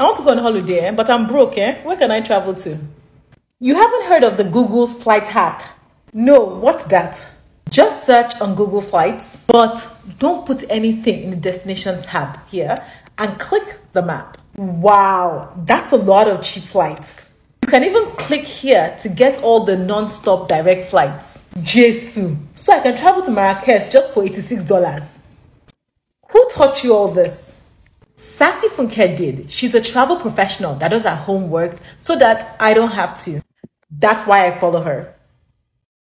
I want to go on holiday, eh? but I'm broke, eh? Where can I travel to? You haven't heard of the Google's flight hack? No, what's that? Just search on Google Flights, but don't put anything in the destination tab here and click the map. Wow, that's a lot of cheap flights. You can even click here to get all the non-stop direct flights. Jesu. So I can travel to Marrakesh just for $86. Who taught you all this? Sassy Funke did. She's a travel professional that does her homework so that I don't have to. That's why I follow her.